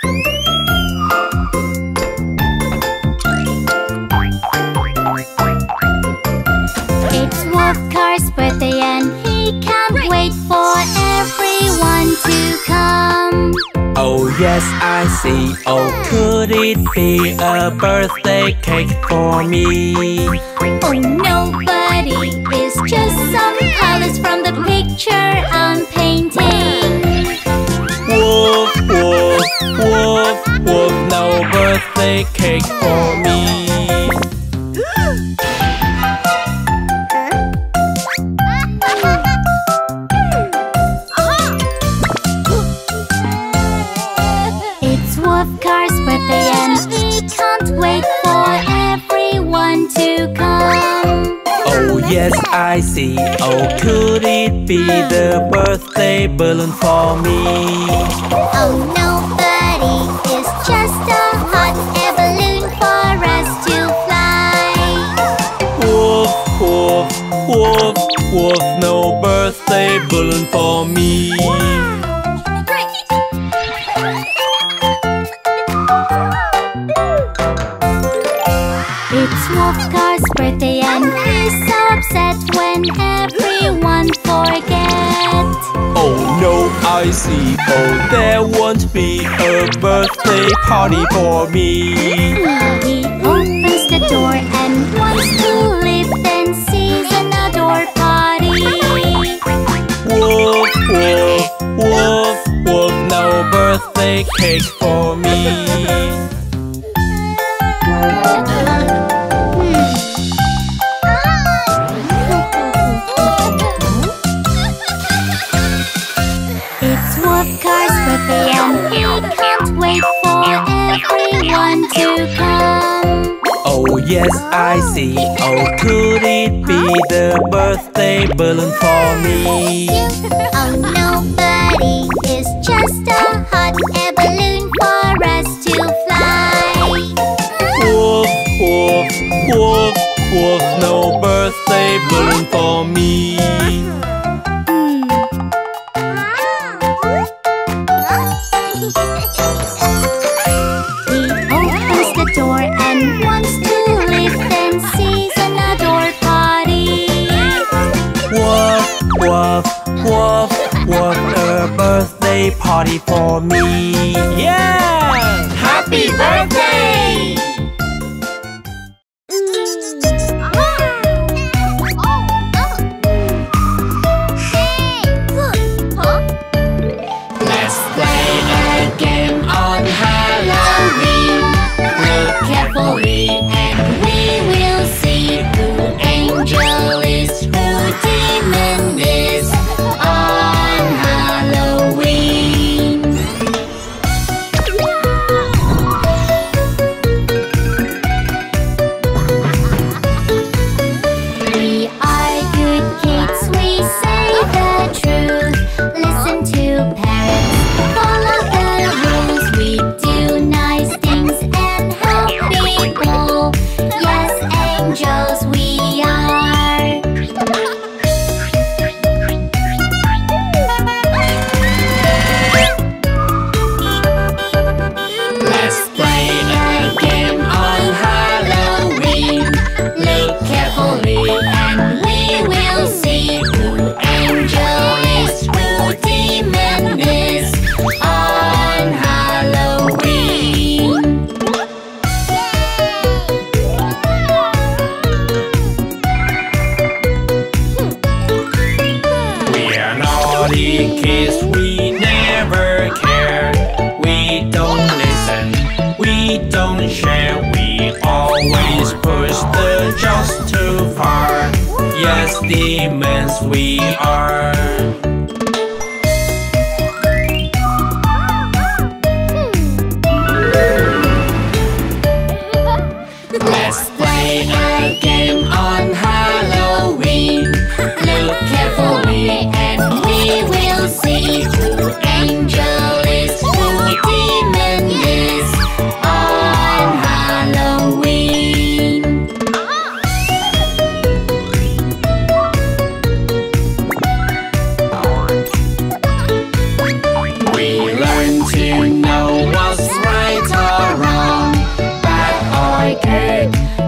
It's Wolf Car's birthday and he can't wait for everyone to come. Oh yes, I see. Oh, could it be a birthday cake for me? Oh, nobody, it's just some colors from the picture I'm the birthday balloon for me? Oh, nobody, see. Oh, there won't be a birthday party for me. He opens the door and wants to leave, then sees another party. Wolf, wolf, wolf, wolf, no birthday cake for me. Uh, uh, uh, yes, I see. Oh, could it be the birthday balloon for me? Oh, nobody, it's just a hot air balloon for us to fly. Wolf, wolf, wolf, wolf, no birthday balloon for me. Hmm. Party for me. Yeah! Happy birthday!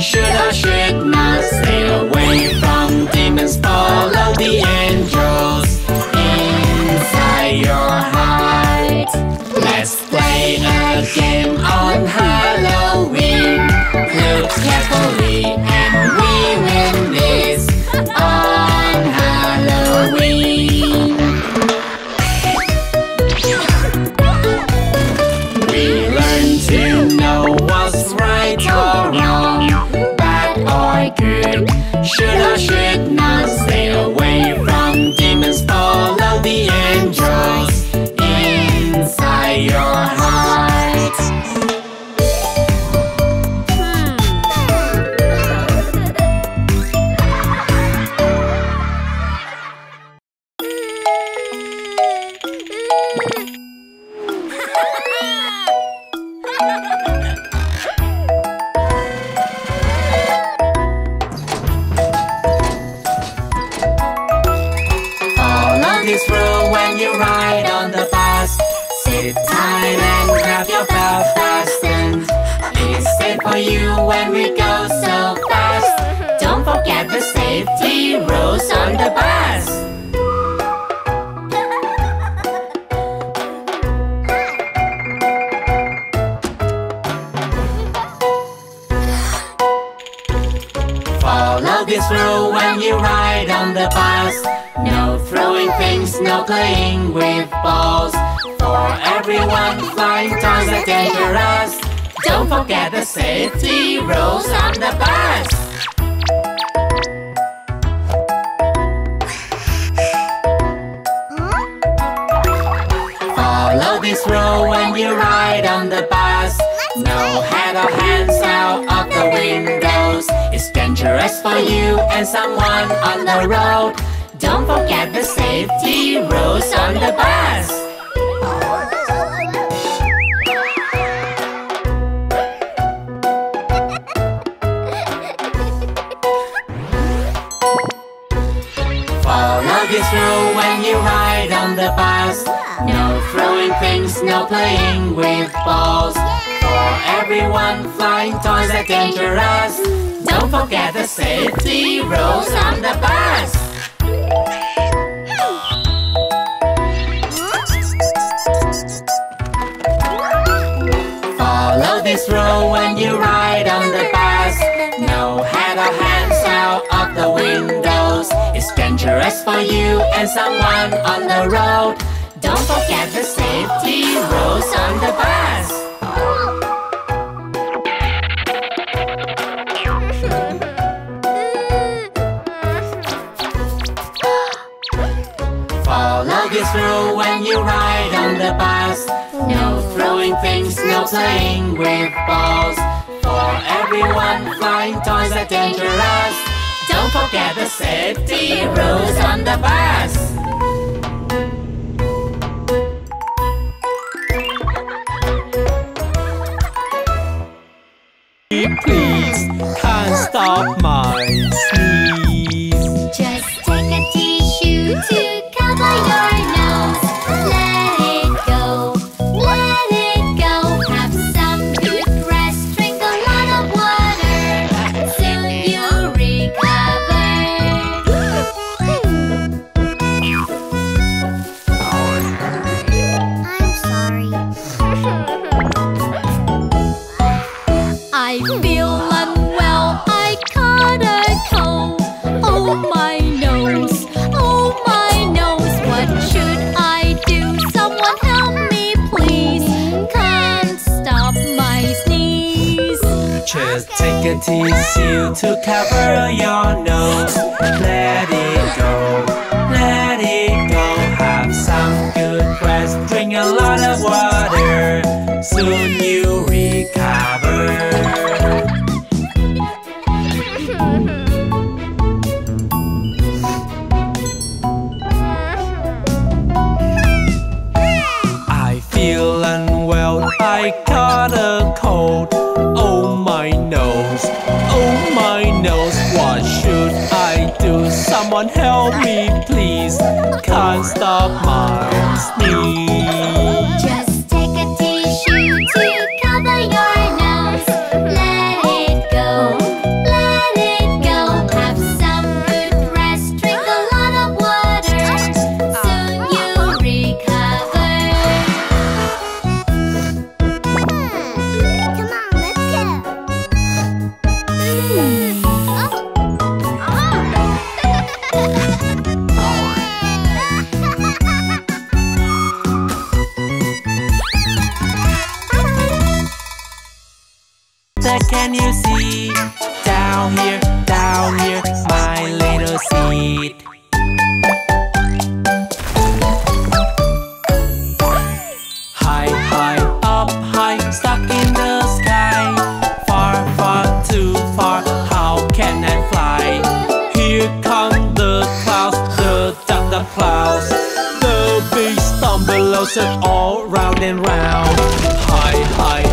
Should or should not stay away from demons. Follow the angels inside your heart. Let's play a game on Halloween. Look carefully 是好是赖 This rule when you ride on the bus. No throwing things, no playing with balls. For everyone, flying toys are dangerous. Don't forget the safety rules on the bus. Follow this rule when you ride on the bus. No head or hands out of the windows. It's dangerous for you and someone on the road. Don't forget the safety rules on the bus. Follow this rule when you ride on the bus. No throwing things, no playing with balls. Everyone, flying toys are dangerous. Don't forget the safety rules on the bus. Follow this rule when you ride on the bus. No head or hands out of the windows. It's dangerous for you and someone on the road. Don't forget the safety rules on the bus. Follow this when you ride on the bus. No throwing things, no playing with balls. For everyone, flying toys are dangerous. Don't forget the safety rules on the bus. Please, can't stop my Take a to cover your nose. Can't stop can you see? Down here, down here, my little seed. High, high, up high, stuck in the sky. Far, far, too far, how can I fly? Here come the clouds, the dark, the clouds. The big storm below set all round and round. High, high,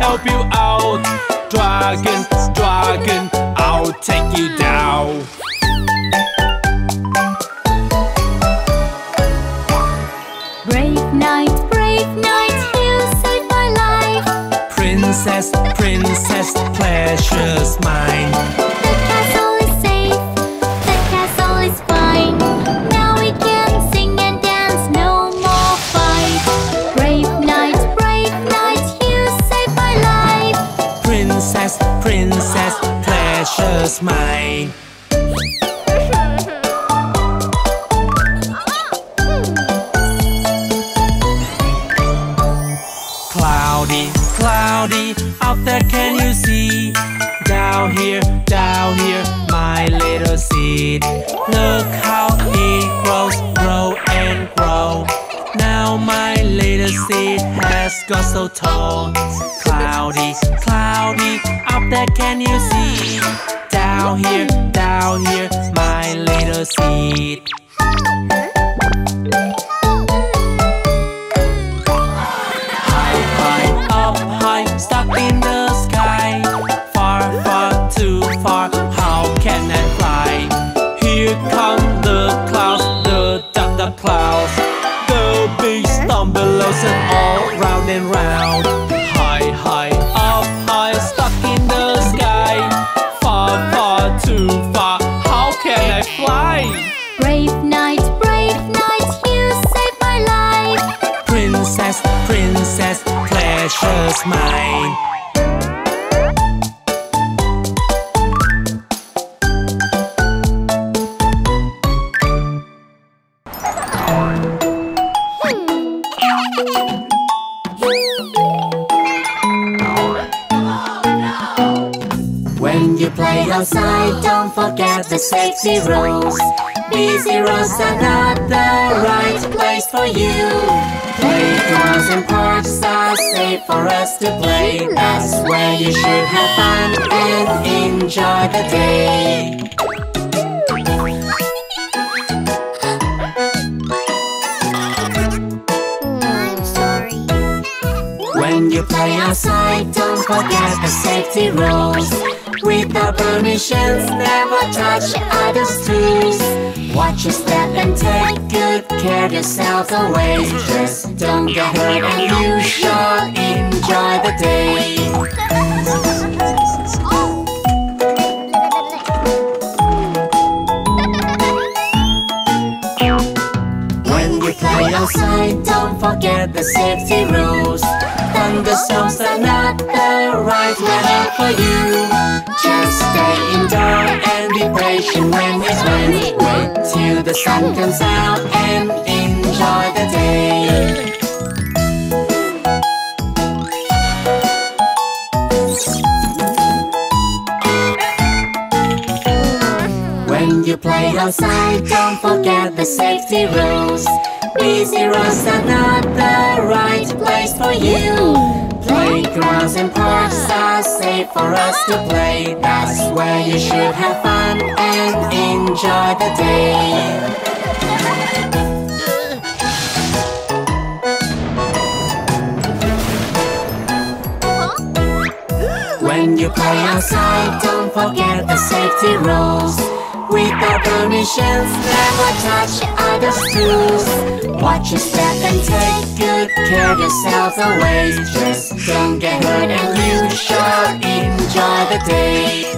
help you out. Dragon, dragon, I'll take you down. Got so tall. Cloudy, cloudy, up there can you see? Down here, down here, my little seed. High, high, up high, stuck in the sky. Far, far, too far, how can I fly? Here come the clouds, the dark, the clouds. The big storm below set all round and round. Safety rules. Busy roads are not the right place for you. Playgrounds and parks are safe for us to play. That's where you should have fun and enjoy the day. I'm sorry. When you play outside, don't forget the safety rules. Without permissions, never touch others' tools. Watch your step and take good care of yourself always. Just don't get hurt and you shall enjoy the day. When you play outside, don't forget the safety rules. Thunderstorms are not the right weather for you. Just stay indoor and be patient when it's rain. Wait till the sun comes out and enjoy the day. When you play outside, don't forget the safety rules. Busy roads are not the right place for you. Playgrounds and parks are safe for us to play. That's where you should have fun and enjoy the day. When you play outside, don't forget the safety rules. Without permissions. Never touch others' tools. Watch your step and take good care of yourselves always. Just don't get hurt and you shall enjoy the day